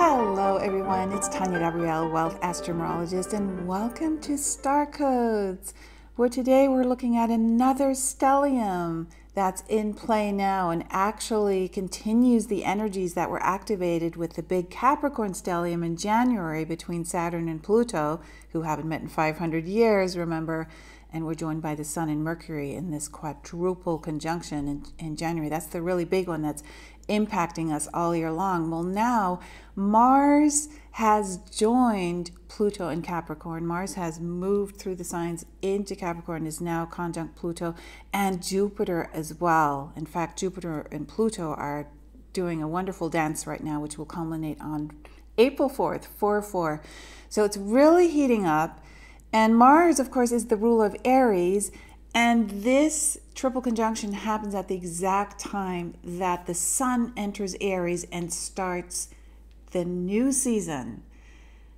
Hello, everyone. It's Tania Gabrielle, Wealth Astronumerologist, and welcome to Star Codes, where today we're looking at another stellium that's in play now and actually continues the energies that were activated with the big Capricorn stellium in January between Saturn and Pluto, who haven't met in 500 years, remember, and we're joined by the Sun and Mercury in this quadruple conjunction in, in January. That's the really big one that's impacting us all year long. Well, now Mars has joined Pluto in Capricorn. Mars has moved through the signs into Capricorn, is now conjunct Pluto, and Jupiter as well. In fact, Jupiter and Pluto are doing a wonderful dance right now, which will culminate on April 4th, 4 4. So it's really heating up. And Mars, of course, is the ruler of Aries. And this triple conjunction happens at the exact time that the sun enters Aries and starts the new season.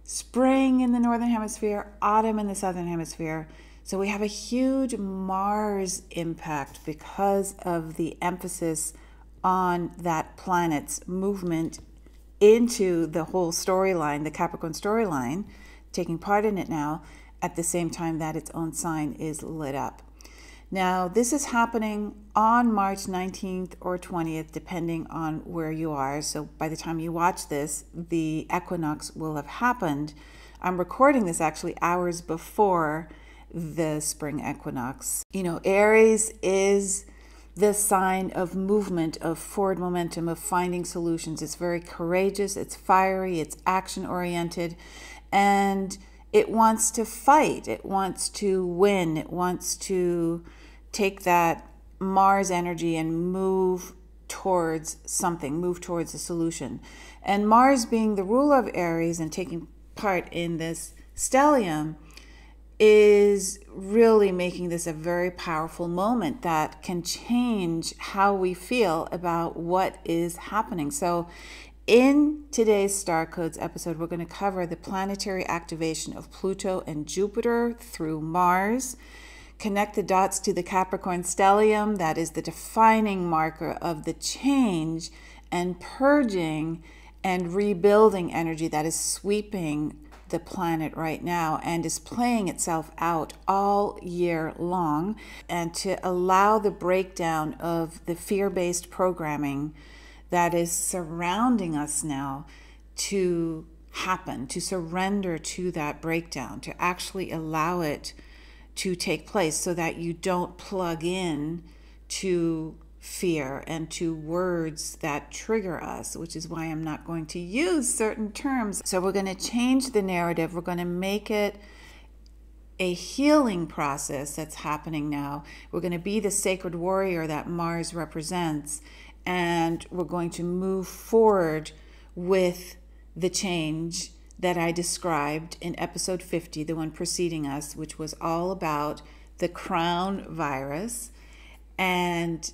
Spring in the northern hemisphere, autumn in the southern hemisphere. So we have a huge Mars impact because of the emphasis on that planet's movement into the whole storyline, the Capricorn storyline, taking part in it now at the same time that its own sign is lit up. Now, this is happening on March 19th or 20th, depending on where you are. So, by the time you watch this, the equinox will have happened. I'm recording this actually hours before the spring equinox. You know, Aries is the sign of movement, of forward momentum, of finding solutions. It's very courageous, it's fiery, it's action oriented, and it wants to fight, it wants to win, it wants to take that Mars energy and move towards something, move towards a solution. And Mars being the ruler of Aries and taking part in this stellium is really making this a very powerful moment that can change how we feel about what is happening. So, in today's Star Codes episode, we're going to cover the planetary activation of Pluto and Jupiter through Mars connect the dots to the Capricorn stellium, that is the defining marker of the change and purging and rebuilding energy that is sweeping the planet right now and is playing itself out all year long, and to allow the breakdown of the fear based programming that is surrounding us now to happen, to surrender to that breakdown, to actually allow it to take place so that you don't plug in to fear and to words that trigger us, which is why I'm not going to use certain terms. So we're going to change the narrative, we're going to make it a healing process that's happening now. We're going to be the sacred warrior that Mars represents, and we're going to move forward with the change that I described in episode 50, the one preceding us, which was all about the crown virus and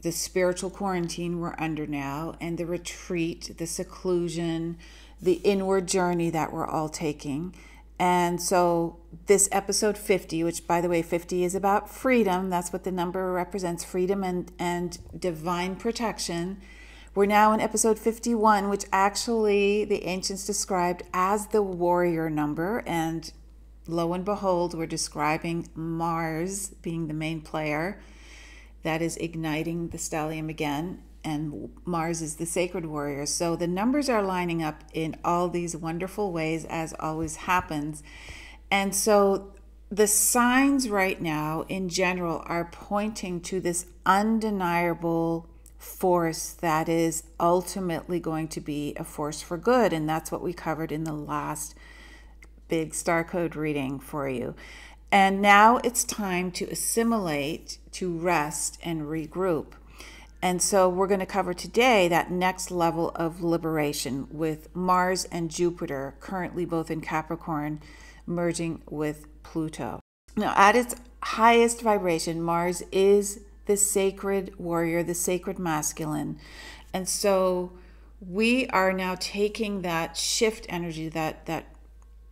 the spiritual quarantine we're under now, and the retreat, the seclusion, the inward journey that we're all taking. And so, this episode 50, which by the way, 50 is about freedom, that's what the number represents freedom and, and divine protection we're now in episode 51, which actually the ancients described as the warrior number. And lo and behold, we're describing Mars being the main player that is igniting the stellium again. And Mars is the sacred warrior. So the numbers are lining up in all these wonderful ways, as always happens. And so the signs right now, in general, are pointing to this undeniable force that is ultimately going to be a force for good. And that's what we covered in the last big star code reading for you. And now it's time to assimilate, to rest, and regroup. And so we're going to cover today that next level of liberation with Mars and Jupiter, currently both in Capricorn, merging with Pluto. Now, at its highest vibration, Mars is the sacred warrior, the sacred masculine. And so we are now taking that shift energy, that that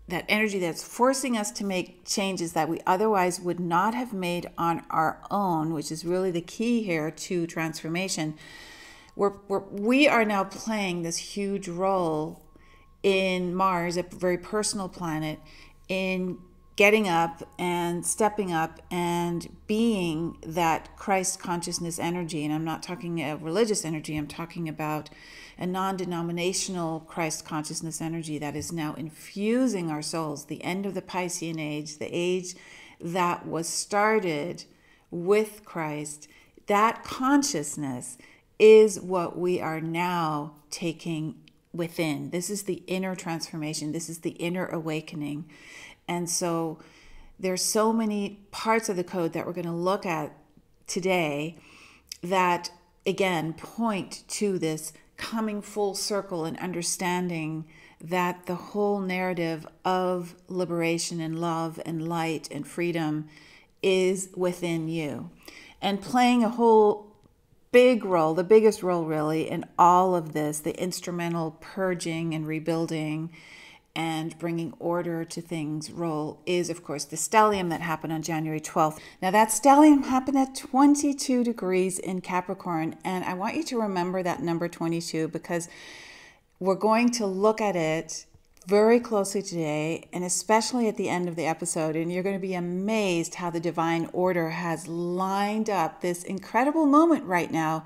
that energy that's forcing us to make changes that we otherwise would not have made on our own, which is really the key here to transformation. We're, we're, we are now playing this huge role in Mars, a very personal planet, in getting up and stepping up and being that Christ consciousness energy. And I'm not talking a religious energy, I'm talking about a non denominational Christ consciousness energy that is now infusing our souls, the end of the Piscean age, the age that was started with Christ. That consciousness is what we are now taking within. This is the inner transformation, this is the inner awakening. And so there's so many parts of the code that we're going to look at today that again point to this coming full circle and understanding that the whole narrative of liberation and love and light and freedom is within you. And playing a whole big role, the biggest role really, in all of this, the instrumental purging and rebuilding and bringing order to things role is, of course, the stellium that happened on January 12th. Now, that stellium happened at 22 degrees in Capricorn, and I want you to remember that number 22 because we're going to look at it very closely today, and especially at the end of the episode. And you're going to be amazed how the divine order has lined up this incredible moment right now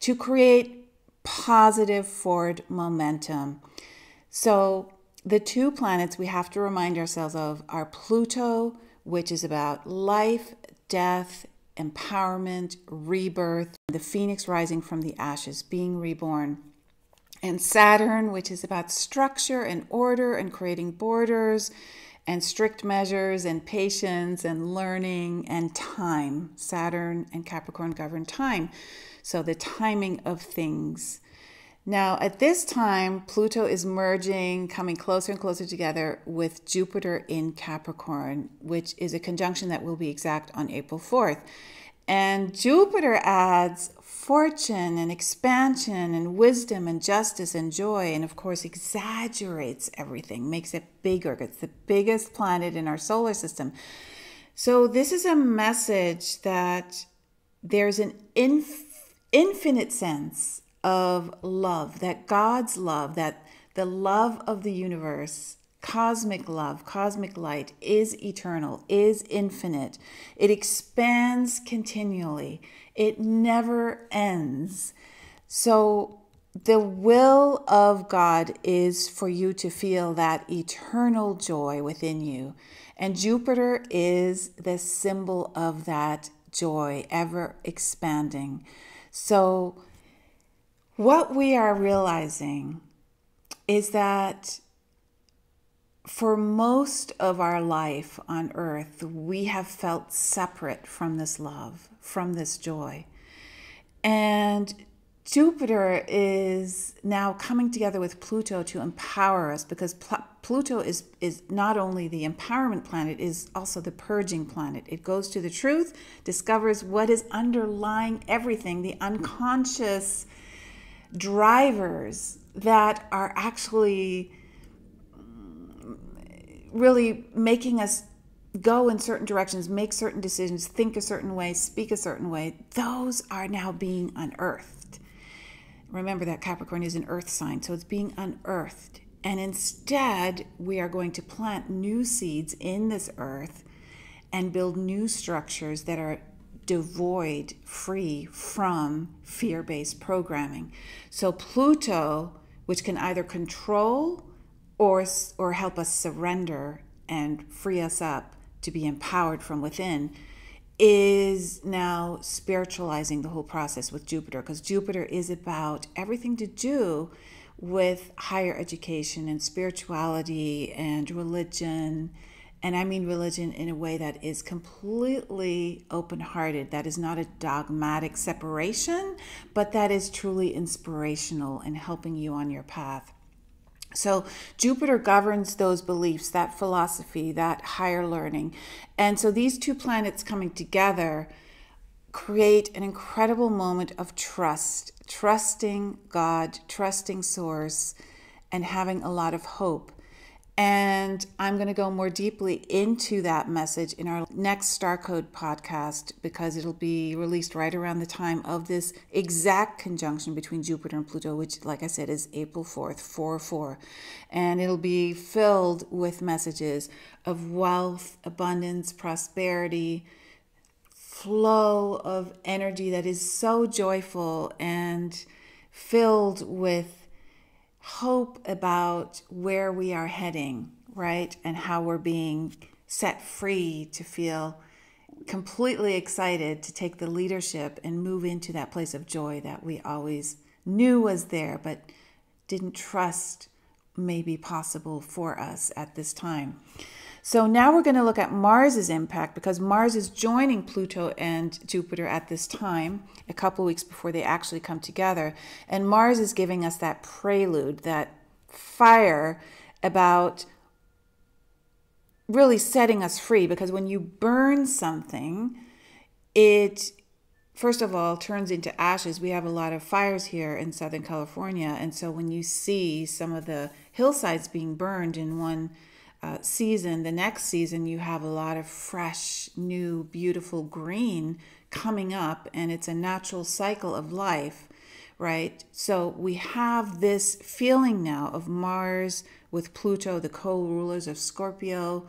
to create positive forward momentum. So, the two planets we have to remind ourselves of are Pluto, which is about life, death, empowerment, rebirth, the phoenix rising from the ashes, being reborn and Saturn, which is about structure and order and creating borders and strict measures and patience and learning and time. Saturn and Capricorn govern time. So the timing of things. Now, at this time, Pluto is merging, coming closer and closer together with Jupiter in Capricorn, which is a conjunction that will be exact on April 4th. And Jupiter adds fortune and expansion and wisdom and justice and joy, and of course, exaggerates everything, makes it bigger. It's the biggest planet in our solar system. So, this is a message that there's an inf- infinite sense of love, that God's love, that the love of the universe cosmic love, cosmic light is eternal, is infinite. It expands continually, it never ends. So, the will of God is for you to feel that eternal joy within you. And Jupiter is the symbol of that joy, ever expanding. So, what we are realizing is that for most of our life on earth, we have felt separate from this love, from this joy. And Jupiter is now coming together with Pluto to empower us because Pl- Pluto is, is not only the empowerment planet, is also the purging planet. It goes to the truth, discovers what is underlying everything, the unconscious drivers that are actually really making us go in certain directions, make certain decisions, think a certain way, speak a certain way, those are now being unearthed. Remember that Capricorn is an earth sign, so it's being unearthed. And instead, we are going to plant new seeds in this earth and build new structures that are devoid, free from fear based programming. So, Pluto, which can either control or, or help us surrender and free us up to be empowered from within is now spiritualizing the whole process with Jupiter because Jupiter is about everything to do with higher education and spirituality and religion. And I mean religion in a way that is completely open hearted, that is not a dogmatic separation, but that is truly inspirational and helping you on your path. So Jupiter governs those beliefs, that philosophy, that higher learning. And so these two planets coming together create an incredible moment of trust, trusting God, trusting Source, and having a lot of hope. And I'm going to go more deeply into that message in our next Star Code podcast because it'll be released right around the time of this exact conjunction between Jupiter and Pluto, which, like I said, is April 4th, 4 4. And it'll be filled with messages of wealth, abundance, prosperity, flow of energy that is so joyful and filled with hope about where we are heading, right? And how we're being set free to feel completely excited to take the leadership and move into that place of joy that we always knew was there, but didn't trust may be possible for us at this time. So now we're going to look at Mars's impact because Mars is joining Pluto and Jupiter at this time, a couple weeks before they actually come together. And Mars is giving us that prelude, that fire about really setting us free because when you burn something, it first of all turns into ashes. We have a lot of fires here in Southern California. And so when you see some of the hillsides being burned in one uh, season, the next season, you have a lot of fresh, new, beautiful green coming up, and it's a natural cycle of life, right? So we have this feeling now of Mars with Pluto, the co rulers of Scorpio,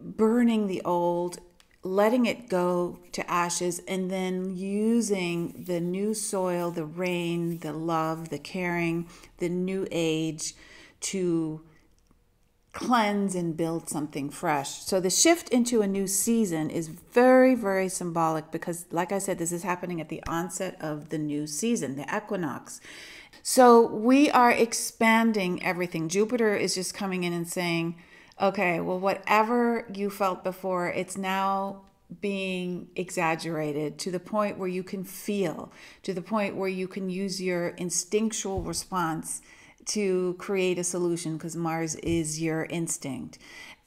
burning the old, letting it go to ashes, and then using the new soil, the rain, the love, the caring, the new age to cleanse and build something fresh. So the shift into a new season is very, very symbolic because, like I said, this is happening at the onset of the new season, the equinox. So we are expanding everything. Jupiter is just coming in and saying, okay, well, whatever you felt before, it's now being exaggerated to the point where you can feel, to the point where you can use your instinctual response to create a solution because Mars is your instinct.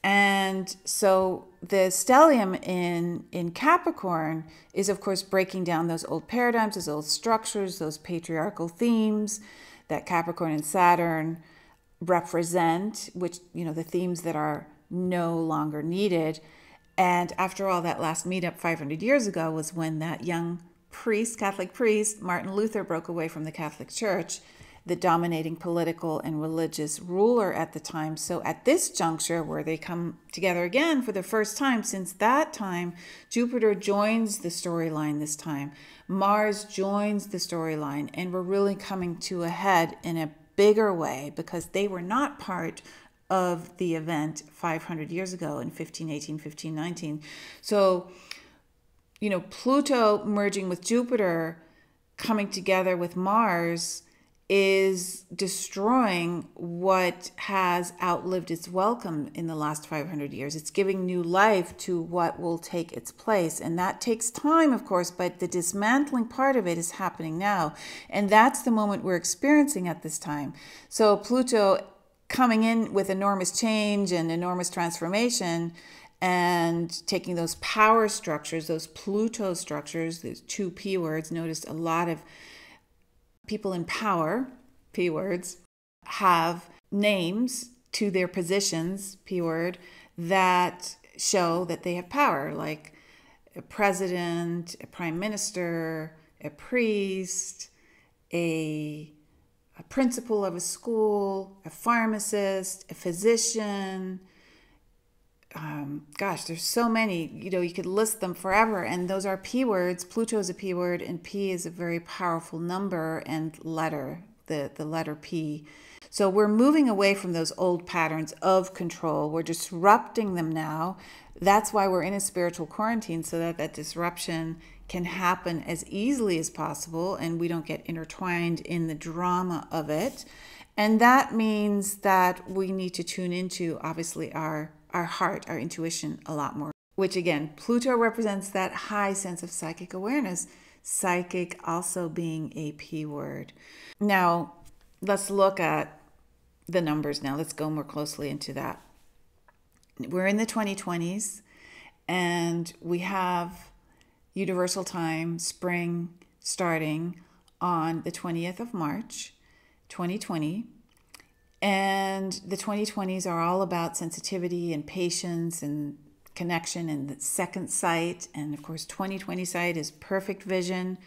And so the stellium in, in Capricorn is, of course, breaking down those old paradigms, those old structures, those patriarchal themes that Capricorn and Saturn represent, which, you know, the themes that are no longer needed. And after all, that last meetup 500 years ago was when that young priest, Catholic priest, Martin Luther, broke away from the Catholic Church the dominating political and religious ruler at the time. So, at this juncture, where they come together again for the first time since that time, Jupiter joins the storyline this time. Mars joins the storyline, and we're really coming to a head in a bigger way because they were not part of the event 500 years ago in 1518, 1519. So, you know, Pluto merging with Jupiter, coming together with Mars is destroying what has outlived its welcome in the last 500 years. It's giving new life to what will take its place. And that takes time, of course, but the dismantling part of it is happening now. And that's the moment we're experiencing at this time. So Pluto coming in with enormous change and enormous transformation and taking those power structures, those Pluto structures, those two P words, notice a lot of people in power, P words, have names to their positions, P word, that show that they have power, like a president, a prime minister, a priest, a, a principal of a school, a pharmacist, a physician, um, gosh, there's so many, you know, you could list them forever. And those are P words. Pluto is a P word, and P is a very powerful number and letter, the, the letter P. So we're moving away from those old patterns of control. We're disrupting them now. That's why we're in a spiritual quarantine, so that that disruption can happen as easily as possible and we don't get intertwined in the drama of it. And that means that we need to tune into, obviously, our our heart, our intuition a lot more. Which again, Pluto represents that high sense of psychic awareness, psychic also being a P word. Now, let's look at the numbers now. Let's go more closely into that. We're in the 2020s and we have universal time, spring, starting on the 20th of March, 2020 And the 2020s are all about sensitivity and patience and connection and the second sight. And of course, 2020 sight is perfect vision.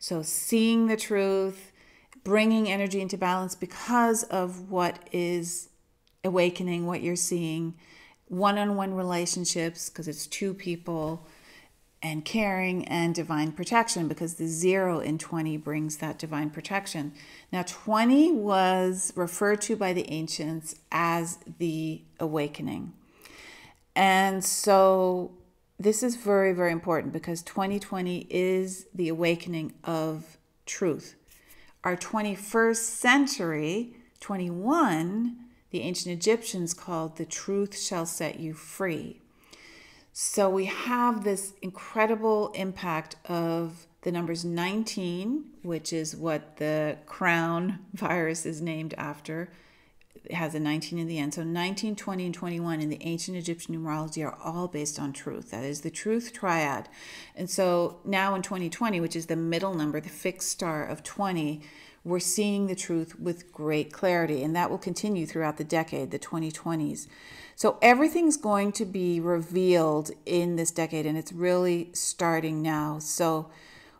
So, seeing the truth, bringing energy into balance because of what is awakening, what you're seeing, one on one relationships, because it's two people, and caring and divine protection, because the zero in 20 brings that divine protection. Now, 20 was referred to by the ancients as the awakening. And so this is very, very important because 2020 is the awakening of truth. Our 21st century, 21, the ancient Egyptians called the truth shall set you free. So we have this incredible impact of the numbers 19, which is what the crown virus is named after, it has a 19 in the end. So 19, 20, and 21 in the ancient Egyptian numerology are all based on truth. That is the truth triad. And so now in 2020, which is the middle number, the fixed star of 20, we're seeing the truth with great clarity. And that will continue throughout the decade, the 2020s. So everything's going to be revealed in this decade, and it's really starting now. So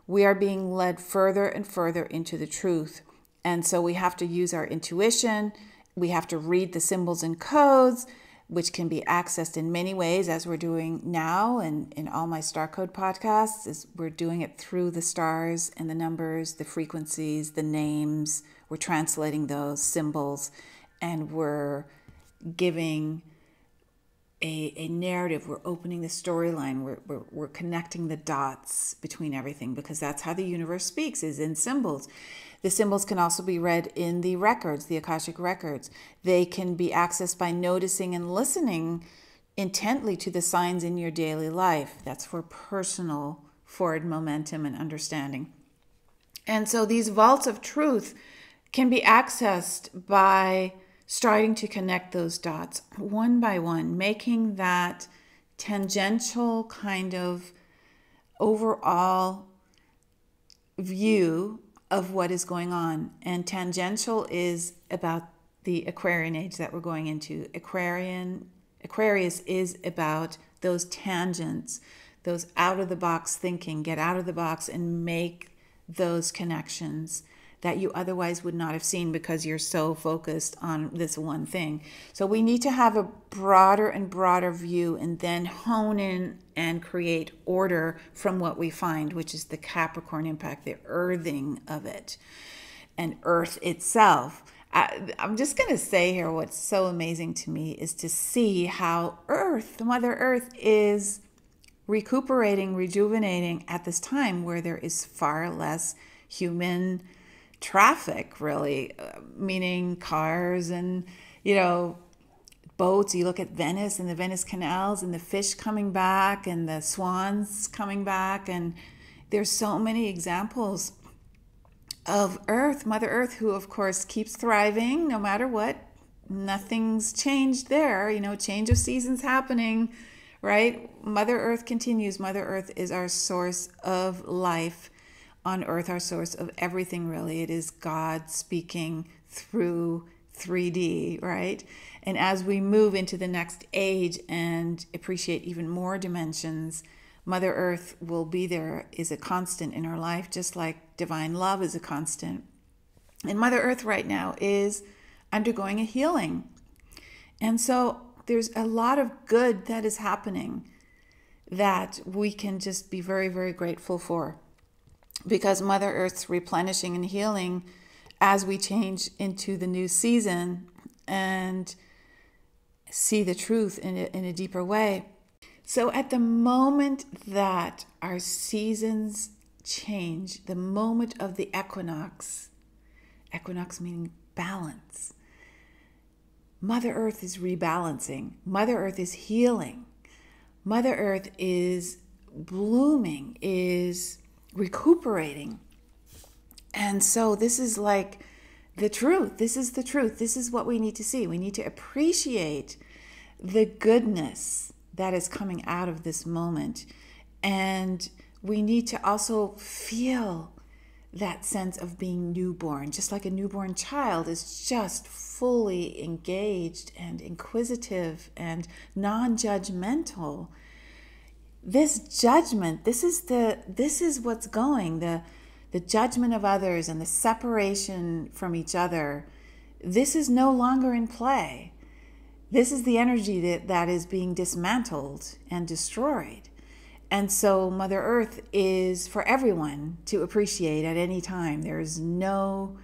we are being led further and further into the truth. And so we have to use our intuition we have to read the symbols and codes, which can be accessed in many ways, as we're doing now and in all my Star Code podcasts. Is we're doing it through the stars and the numbers, the frequencies, the names. We're translating those symbols, and we're giving a, a narrative. We're opening the storyline. We're, we're, we're connecting the dots between everything because that's how the universe speaks, is in symbols. The symbols can also be read in the records, the Akashic records. They can be accessed by noticing and listening intently to the signs in your daily life. That's for personal forward momentum and understanding. And so these vaults of truth can be accessed by starting to connect those dots one by one, making that tangential kind of overall view of what is going on. And tangential is about the Aquarian age that we're going into. Aquarian Aquarius is about those tangents, those out of the box thinking, get out of the box and make those connections that you otherwise would not have seen because you're so focused on this one thing. So we need to have a broader and broader view and then hone in and create order from what we find, which is the Capricorn impact, the earthing of it, and Earth itself. I, am just going to say here what's so amazing to me is to see how Earth, Mother Earth, is recuperating, rejuvenating at this time where there is far less human traffic, really, uh, meaning cars and, you know, boats. You look at Venice and the Venice canals and the fish coming back and the swans coming back. And there's so many examples of Earth, Mother Earth, who, of course, keeps thriving no matter what. Nothing's changed there. You know, change of seasons happening, right? Mother Earth continues. Mother Earth is our source of life on earth, our source of everything, really. It is God speaking through 3D, right? And as we move into the next age and appreciate even more dimensions, Mother Earth will be there, is a constant in our life, just like divine love is a constant. And Mother Earth right now is undergoing a healing. And so there's a lot of good that is happening that we can just be very, very grateful for because Mother Earth's replenishing and healing as we change into the new season and see the truth in a, in a deeper way. So, at the moment that our seasons change, the moment of the equinox, equinox meaning balance, Mother Earth is rebalancing, Mother Earth is healing, Mother Earth is blooming, is recuperating. And so this is like the truth. This is the truth. This is what we need to see. We need to appreciate the goodness that is coming out of this moment. And we need to also feel that sense of being newborn, just like a newborn child is just fully engaged and inquisitive and non judgmental. This judgment, this is the this is what's going, the the judgment of others and the separation from each other, this is no longer in play. This is the energy that, that is being dismantled and destroyed. And so Mother Earth is for everyone to appreciate at any time. There is no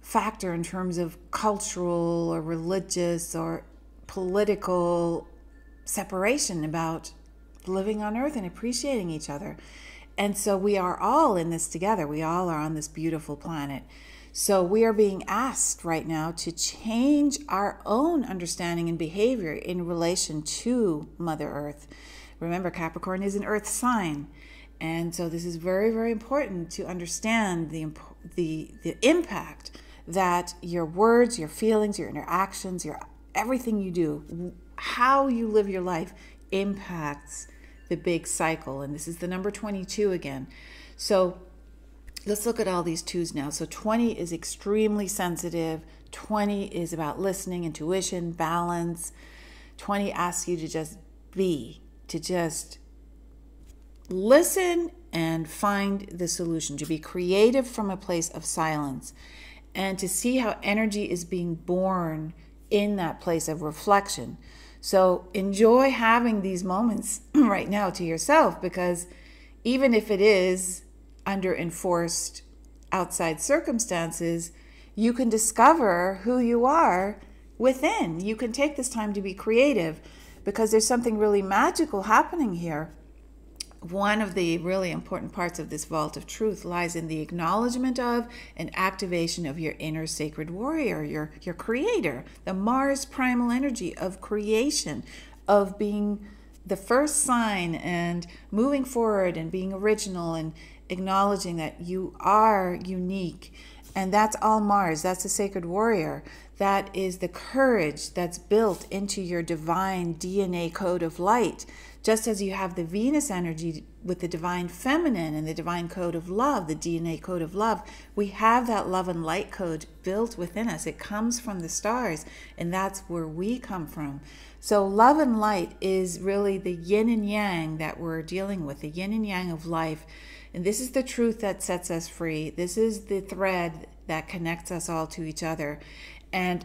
factor in terms of cultural or religious or political separation about living on Earth and appreciating each other. And so we are all in this together. We all are on this beautiful planet. So we are being asked right now to change our own understanding and behavior in relation to Mother Earth. Remember, Capricorn is an earth sign. And so this is very, very important to understand the, the, the impact that your words, your feelings, your interactions, your everything you do, how you live your life impacts the big cycle. And this is the number 22 again. So let's look at all these twos now. So 20 is extremely sensitive. 20 is about listening, intuition, balance. 20 asks you to just be, to just listen and find the solution, to be creative from a place of silence, and to see how energy is being born in that place of reflection. So enjoy having these moments right now to yourself because even if it is under enforced outside circumstances, you can discover who you are within. You can take this time to be creative because there's something really magical happening here. One of the really important parts of this vault of truth lies in the acknowledgement of and activation of your inner sacred warrior, your, your creator, the Mars primal energy of creation, of being the first sign and moving forward and being original and acknowledging that you are unique. And that's all Mars. That's the sacred warrior. That is the courage that's built into your divine DNA code of light. Just as you have the Venus energy with the divine feminine and the divine code of love, the DNA code of love, we have that love and light code built within us. It comes from the stars, and that's where we come from. So, love and light is really the yin and yang that we're dealing with, the yin and yang of life. And this is the truth that sets us free. This is the thread that connects us all to each other. And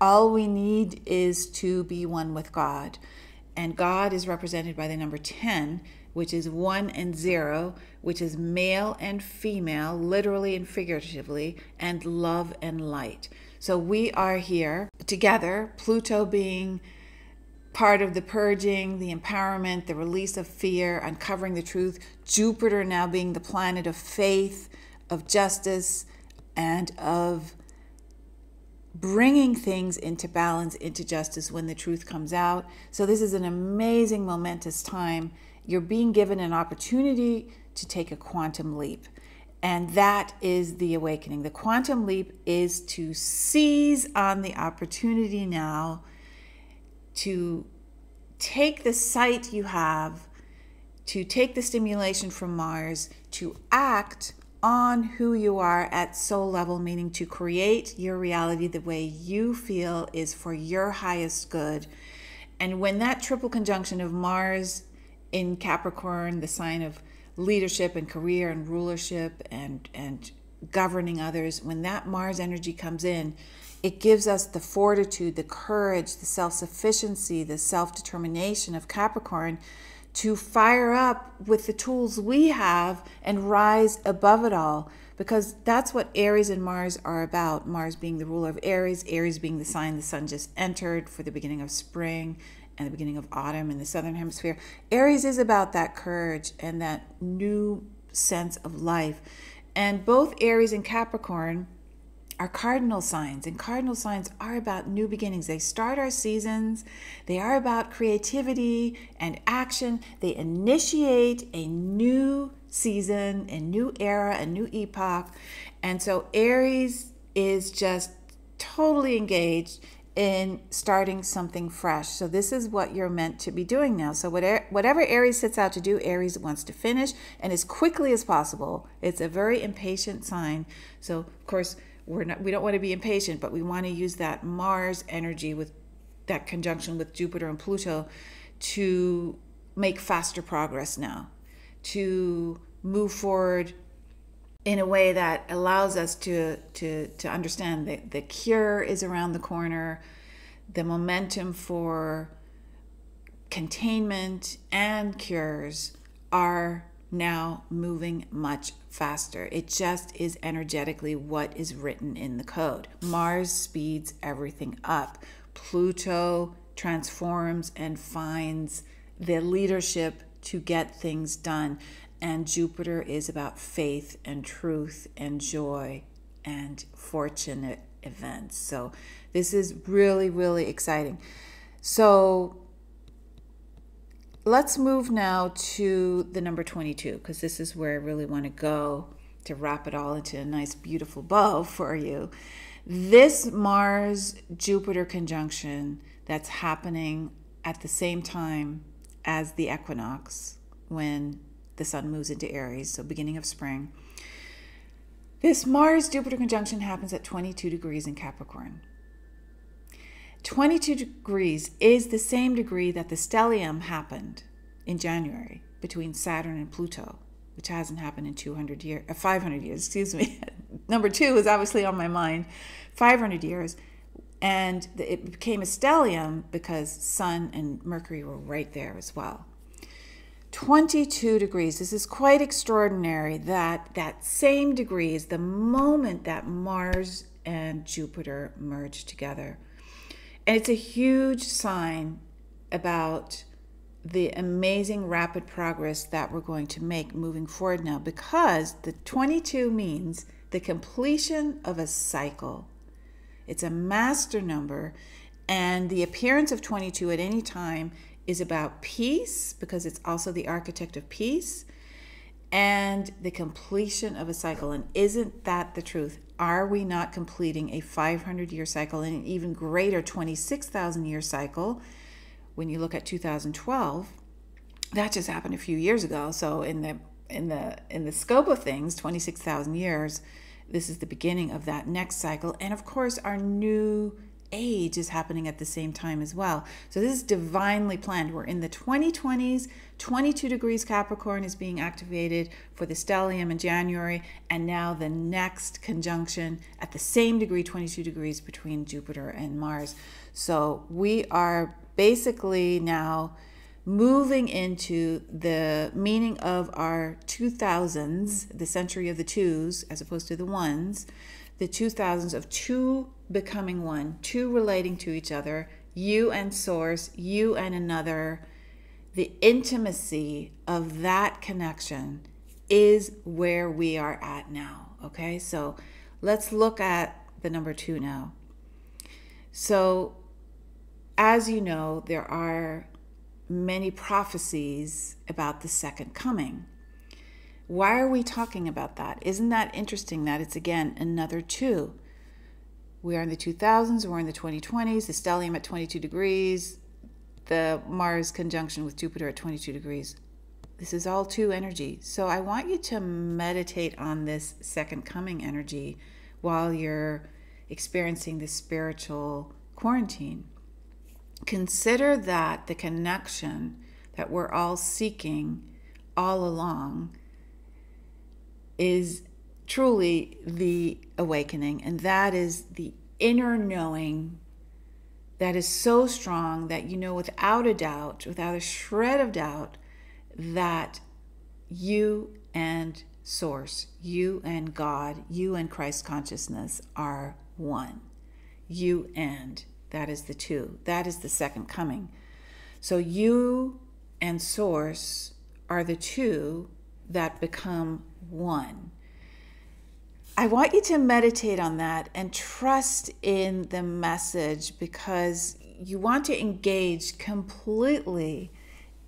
all we need is to be one with God. And God is represented by the number 10, which is one and zero, which is male and female, literally and figuratively, and love and light. So we are here together, Pluto being part of the purging, the empowerment, the release of fear, uncovering the truth, Jupiter now being the planet of faith, of justice, and of bringing things into balance, into justice when the truth comes out. So, this is an amazing, momentous time. You're being given an opportunity to take a quantum leap. And that is the awakening. The quantum leap is to seize on the opportunity now to take the sight you have, to take the stimulation from Mars, to act on who you are at soul level, meaning to create your reality the way you feel is for your highest good. And when that triple conjunction of Mars in Capricorn, the sign of leadership and career and rulership and, and governing others, when that Mars energy comes in, it gives us the fortitude, the courage, the self sufficiency, the self determination of Capricorn to fire up with the tools we have and rise above it all because that's what Aries and Mars are about. Mars being the ruler of Aries, Aries being the sign the sun just entered for the beginning of spring and the beginning of autumn in the southern hemisphere. Aries is about that courage and that new sense of life. And both Aries and Capricorn are cardinal signs, and cardinal signs are about new beginnings. They start our seasons, they are about creativity and action. They initiate a new season, a new era, a new epoch. And so Aries is just totally engaged in starting something fresh. So this is what you're meant to be doing now. So whatever, whatever Aries sets out to do, Aries wants to finish and as quickly as possible. It's a very impatient sign. So of course, we're not we don't want to be impatient, but we want to use that Mars energy with that conjunction with Jupiter and Pluto to make faster progress now, to move forward in a way that allows us to to to understand that the cure is around the corner, the momentum for containment and cures are now moving much faster. It just is energetically what is written in the code. Mars speeds everything up. Pluto transforms and finds the leadership to get things done and Jupiter is about faith and truth and joy and fortunate events. So this is really, really exciting. So let's move now to the number 22 because this is where I really want to go to wrap it all into a nice, beautiful bow for you. This Mars Jupiter conjunction that's happening at the same time as the equinox when the sun moves into Aries, so beginning of spring. This Mars Jupiter conjunction happens at 22 degrees in Capricorn. 22 degrees is the same degree that the stellium happened in January between Saturn and Pluto, which hasn't happened in 200 years, uh, 500 years, excuse me. Number two is obviously on my mind, 500 years. And it became a stellium because Sun and Mercury were right there as well. 22 degrees. This is quite extraordinary that that same degree is the moment that Mars and Jupiter merge together. And it's a huge sign about the amazing rapid progress that we're going to make moving forward now because the 22 means the completion of a cycle. It's a master number, and the appearance of 22 at any time is about peace because it's also the architect of peace and the completion of a cycle. And isn't that the truth? Are we not completing a 500 year cycle and an even greater 26,000 year cycle? When you look at 2012, that just happened a few years ago. So in the in the in the scope of things, 26,000 years, this is the beginning of that next cycle. And of course, our new age is happening at the same time as well. So this is divinely planned. We're in the 2020s, 22 degrees Capricorn is being activated for the stellium in January, and now the next conjunction at the same degree, 22 degrees between Jupiter and Mars. So we are basically now moving into the meaning of our 2000s, the century of the twos as opposed to the ones, the 2000s of two becoming one, two relating to each other, you and source, you and another. The intimacy of that connection is where we are at now. Okay, so let's look at the number two now. So, as you know, there are many prophecies about the second coming. Why are we talking about that? Isn't that interesting that it's again another two? We are in the 2000s, we're in the 2020s, the stellium at 22 degrees, the Mars conjunction with Jupiter at 22 degrees. This is all two energy. So I want you to meditate on this second coming energy while you're experiencing the spiritual quarantine. Consider that the connection that we're all seeking all along is truly the awakening, and that is the inner knowing that is so strong that you know without a doubt, without a shred of doubt, that you and Source, you and God, you and Christ consciousness are one. You and, that is the two. That is the second coming. So you and Source are the two that become one. I want you to meditate on that and trust in the message because you want to engage completely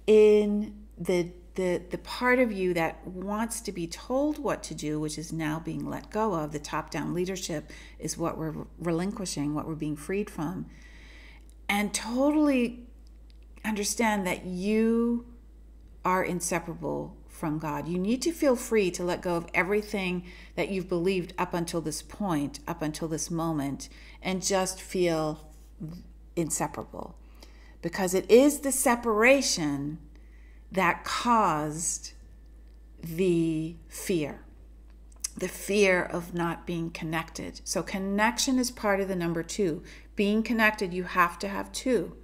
in the the the part of you that wants to be told what to do, which is now being let go of. The top-down leadership is what we're relinquishing, what we're being freed from. and totally understand that you are inseparable from God. You need to feel free to let go of everything that you've believed up until this point, up until this moment, and just feel inseparable. Because it is the separation that caused the fear, the fear of not being connected. So, connection is part of the number two. Being connected, you have to have two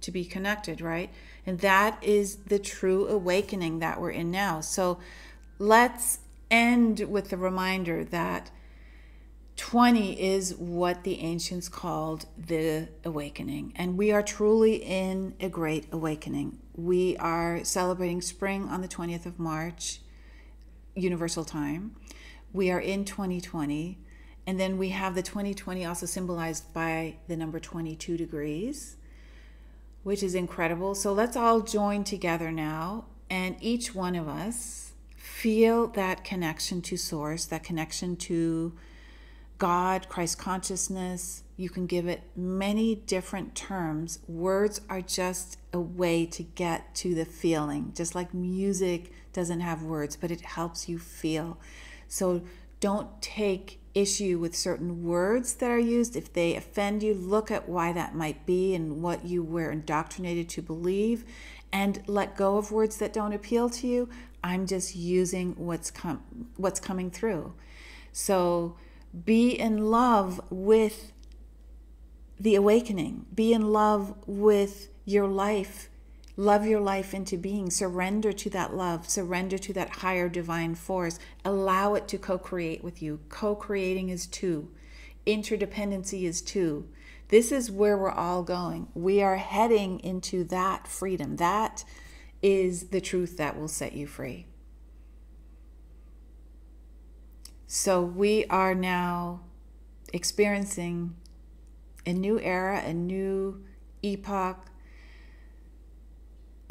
to be connected, right? And that is the true awakening that we're in now. So, let's end with the reminder that 20 is what the ancients called the awakening. And we are truly in a great awakening. We are celebrating spring on the 20th of March, Universal Time. We are in 2020. And then we have the 2020 also symbolized by the number 22 degrees, which is incredible. So let's all join together now and each one of us feel that connection to Source, that connection to God, Christ consciousness. You can give it many different terms. Words are just a way to get to the feeling, just like music doesn't have words, but it helps you feel. So don't take issue with certain words that are used. If they offend you, look at why that might be and what you were indoctrinated to believe and let go of words that don't appeal to you. I'm just using what's com- what's coming through. So be in love with the awakening. Be in love with your life. Love your life into being. Surrender to that love. Surrender to that higher divine force. Allow it to co create with you. Co creating is two, interdependency is two. This is where we're all going. We are heading into that freedom. That is the truth that will set you free. So we are now experiencing a new era, a new epoch.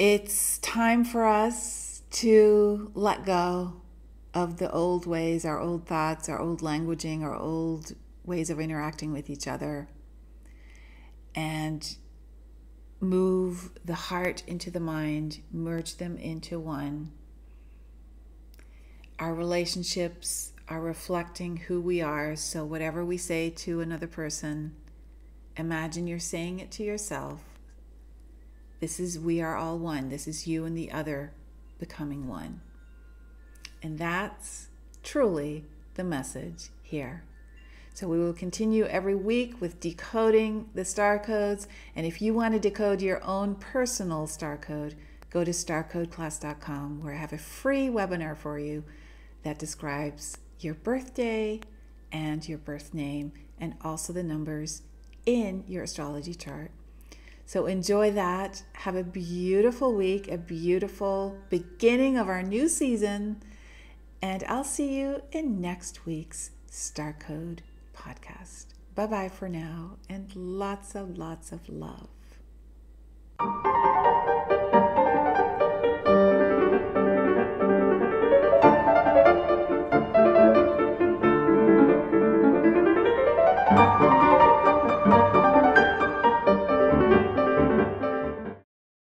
It's time for us to let go of the old ways, our old thoughts, our old languaging, our old ways of interacting with each other, and move the heart into the mind, merge them into one. Our relationships are reflecting who we are. So, whatever we say to another person, imagine you're saying it to yourself. This is we are all one. This is you and the other becoming one. And that's truly the message here. So we will continue every week with decoding the star codes. And if you want to decode your own personal star code, go to starcodeclass.com where I have a free webinar for you that describes your birthday and your birth name, and also the numbers in your astrology chart. So enjoy that. Have a beautiful week, a beautiful beginning of our new season. And I'll see you in next week's Star Code podcast. Bye bye for now, and lots of lots of love.